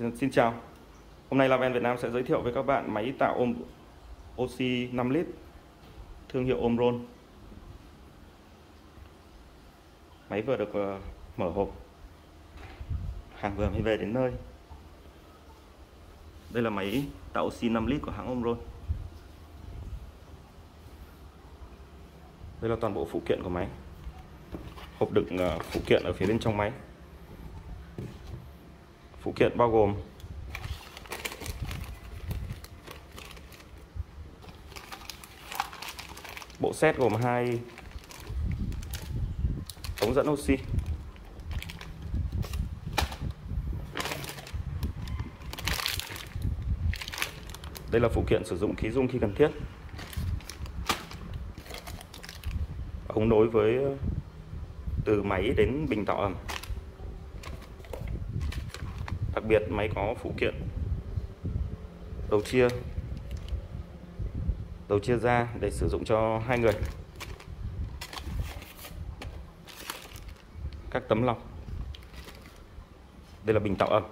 Xin, xin chào. Hôm nay Laven Việt Nam sẽ giới thiệu với các bạn máy tạo ôm oxy 5 lít thương hiệu Omron. Máy vừa được uh, mở hộp. Hàng vừa mới về đến nơi. Đây là máy tạo oxy 5 lít của hãng Omron. Đây là toàn bộ phụ kiện của máy. Hộp đựng uh, phụ kiện ở phía bên trong máy. Phụ kiện bao gồm Bộ set gồm hai ống dẫn oxy, Đây là phụ kiện sử dụng khí dung khi cần thiết. Ống nối với ờ, từ máy đến bình tạo ẩm đặc biệt máy có phụ kiện. Đầu chia. Đầu chia ra để sử dụng cho hai người. Các tấm lọc. Đây là bình tạo âm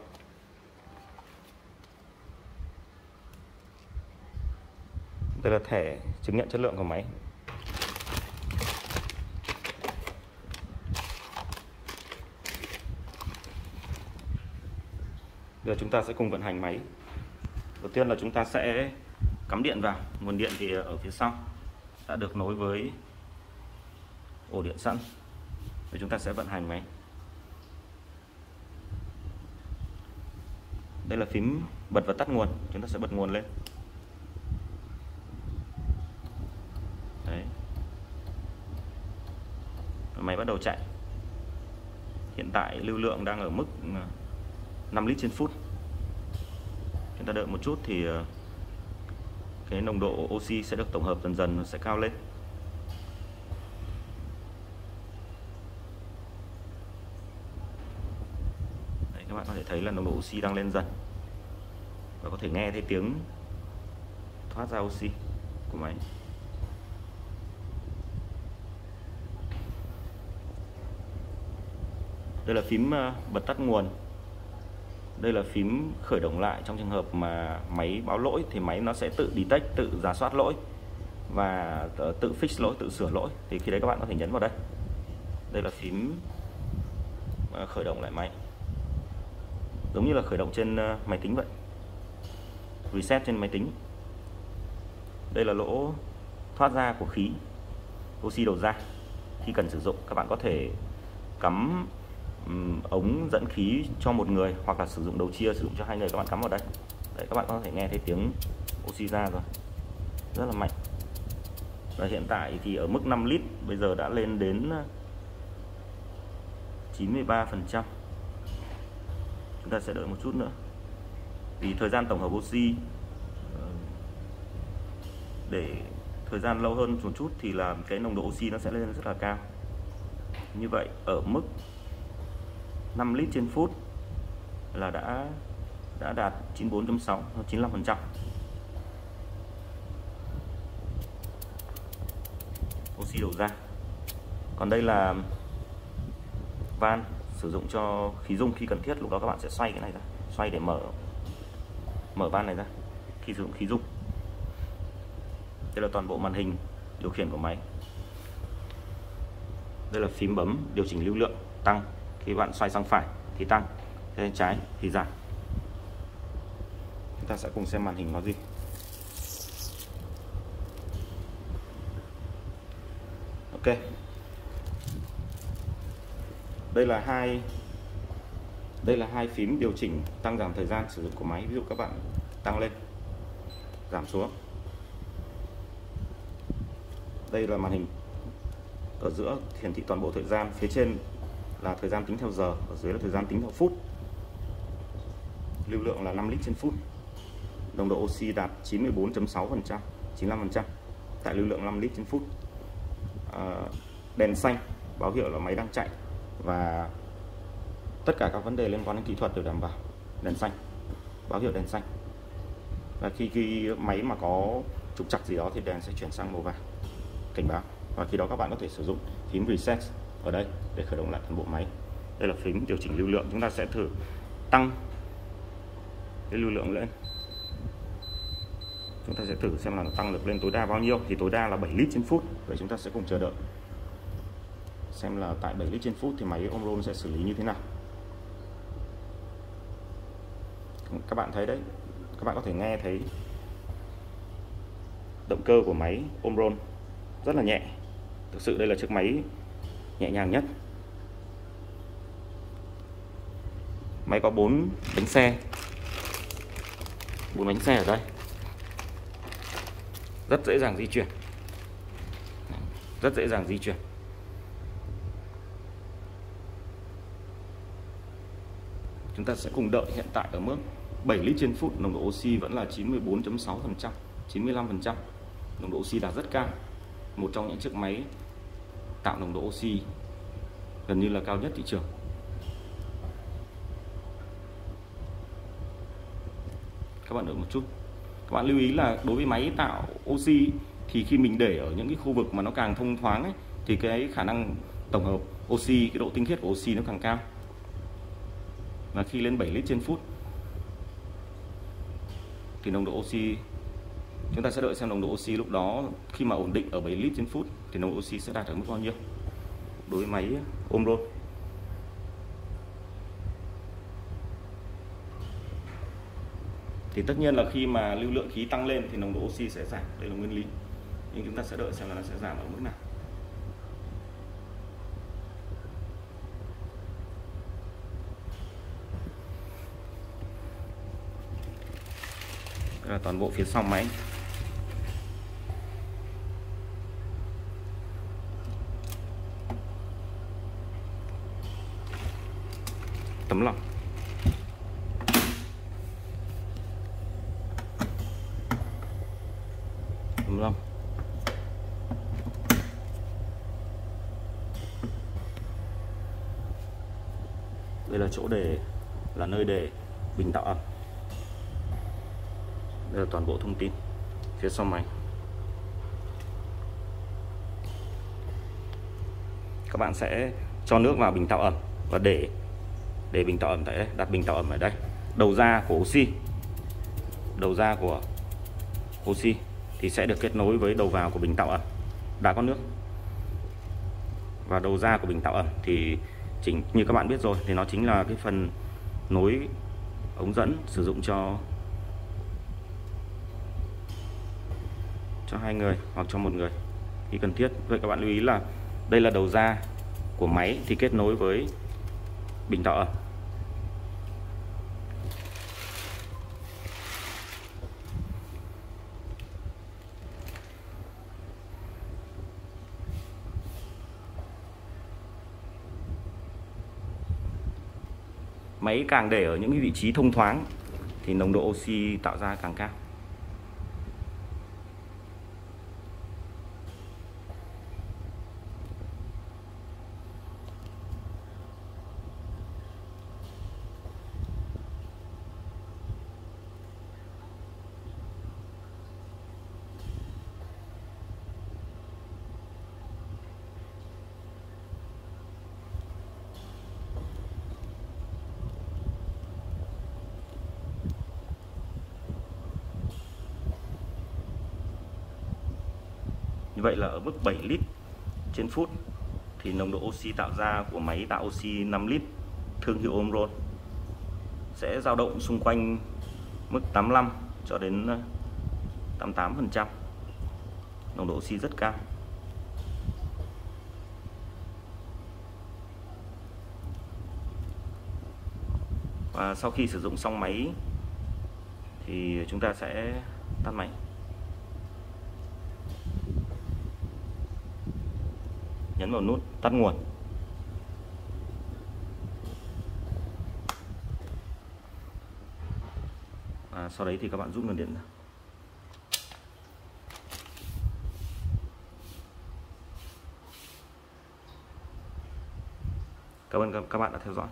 đây là thẻ chứng nhận chất lượng của máy. Bây Giờ chúng ta sẽ cùng vận hành máy. Đầu tiên là chúng ta sẽ cắm điện vào. Nguồn điện thì ở phía sau. Đã được nối với ổ điện sẵn. Và chúng ta sẽ vận hành máy. Đây là phím bật và tắt nguồn. Chúng ta sẽ bật nguồn lên. Đấy. Máy bắt đầu chạy. Hiện tại lưu lượng đang ở mức 5 lít trên phút. Chúng ta đợi một chút thì ờ, cái nồng độ oxy sẽ được tổng hợp dần dần sẽ cao lên. Đấy, các bạn có thể thấy là nồng độ oxy đang lên dần. Và có thể nghe thấy tiếng thoát ra oxy của máy. Đây là phím ờ, bật tắt nguồn đây là phím khởi động lại trong trường hợp mà máy báo lỗi thì máy nó sẽ tự detect, tự giả soát lỗi và ờ, tự fix lỗi, tự sửa lỗi. Thì khi đấy các bạn có thể nhấn vào đây. Đây là phím ờ, khởi động lại máy. Giống như là khởi động trên ờ, máy tính vậy. Reset trên máy tính. Đây là lỗ thoát ra của khí, oxy đầu ra, khi cần sử dụng. Các bạn có thể cắm ống dẫn khí cho một người hoặc là sử dụng đầu chia, sử dụng cho hai người, các bạn cắm vào đây. Đấy, các bạn có thể nghe thấy tiếng oxy ra rồi. Rất là mạnh. Và hiện tại thì ở mức 5 lít, bây giờ đã lên đến ờ, 93 phần trăm. Chúng ta sẽ đợi một chút nữa. Vì thời gian tổng hợp oxy ờ, để thời gian lâu hơn một chút thì là cái nồng độ oxy nó sẽ lên rất là cao. Như vậy, ở mức 5 lít trên phút là đã đã đạt 94.6 95% oxy đầu ra. Còn đây là van sử dụng cho khí dung khi cần thiết, lúc đó các bạn sẽ xoay cái này ra, xoay để mở mở van này ra khi sử dụng khí dung. Đây là toàn bộ màn hình điều khiển của máy. Đây là phím bấm điều chỉnh lưu lượng tăng khi bạn xoay sang phải thì tăng bên trái thì giảm. Chúng ta sẽ cùng xem màn hình nó gì. Ok. Đây là hai, đây là hai phím điều chỉnh tăng giảm thời gian sử dụng của máy. Ví dụ các bạn tăng lên, giảm xuống. Đây là màn hình ở giữa hiển thị toàn bộ thời gian. Phía trên là thời gian tính theo giờ ở dưới là thời gian tính theo phút. Lưu lượng là 5 lít trên phút. Nồng độ oxy đạt 94.6% 95% tại lưu lượng 5 lít trên phút. À, đèn xanh báo hiệu là máy đang chạy. Và tất cả các vấn đề liên quan đến kỹ thuật đều đảm bảo. Đèn xanh báo hiệu đèn xanh. Và khi, khi máy mà có trục trặc gì đó thì đèn sẽ chuyển sang màu vàng cảnh báo. Và khi đó các bạn có thể sử dụng phím reset ở đây để khởi động lại toàn bộ máy. Đây là phím điều chỉnh lưu lượng chúng ta sẽ thử tăng cái lưu lượng lên. Chúng ta sẽ thử xem là nó tăng được lên tối đa bao nhiêu. Thì tối đa là 7 lít trên phút. Vậy chúng ta sẽ cùng chờ đợi xem là tại 7 lít trên phút thì máy Omron sẽ xử lý như thế nào. Các bạn thấy đấy các bạn có thể nghe thấy động cơ của máy Omron rất là nhẹ. Thực sự đây là chiếc máy nhẹ nhàng nhất. Máy có 4 bánh xe. 4 bánh xe ở đây. Rất dễ dàng di chuyển. Rất dễ dàng di chuyển. Chúng ta sẽ cùng đợi hiện tại ở mức 7 lít trên phút. Nồng độ oxy vẫn là 94.6% 95% nồng độ oxy đạt rất cao. Một trong những chiếc máy tạo nồng độ oxy gần như là cao nhất thị trường. Các bạn đợi một chút. Các bạn lưu ý là đối với máy tạo oxy thì khi mình để ở những cái khu vực mà nó càng thông thoáng ấy, thì cái khả năng tổng hợp oxy cái độ tinh khiết của oxy nó càng cao. Và khi lên 7 lít trên phút thì nồng độ oxy chúng ta sẽ đợi xem nồng độ oxy lúc đó, khi mà ổn định ở 7 lít trên phút, thì nồng độ oxy sẽ đạt ở mức bao nhiêu. Đối với máy ôm Omron. Thì tất nhiên là khi mà lưu lượng khí tăng lên thì nồng độ oxy sẽ giảm. Đây là nguyên lý. Nhưng chúng ta sẽ đợi xem là nó sẽ giảm ở mức nào. Đây là toàn bộ phía sau máy. Tấm lọc. Tấm lọc. Đây là chỗ để, là nơi để bình tạo ẩm đây là toàn bộ thông tin phía sau máy các bạn sẽ cho nước vào bình tạo ẩm và để để bình tạo ẩm tại đây, đặt bình tạo ẩm ở đây. Đầu ra của oxy. Đầu ra của oxy thì sẽ được kết nối với đầu vào của bình tạo ẩm đã có nước. Và đầu ra của bình tạo ẩm thì chính như các bạn biết rồi, thì nó chính là cái phần nối ống dẫn sử dụng cho cho hai người hoặc cho một người khi cần thiết. Vậy các bạn lưu ý là đây là đầu ra của máy thì kết nối với bình Thọ máy càng để ở những vị trí thông thoáng thì nồng độ oxy tạo ra càng cao. Như vậy là ở mức 7 lít trên phút thì nồng độ oxy tạo ra của máy tạo oxy 5 lít thương hiệu Omron sẽ dao động xung quanh mức 85 cho đến ờ, 88%. Nồng độ oxy rất cao. Và sau khi sử dụng xong máy thì chúng ta sẽ tắt máy. Nhấn vào nút tắt nguồn. À, sau đấy thì các bạn rút nguồn điện ra. Cảm ơn các bạn đã theo dõi.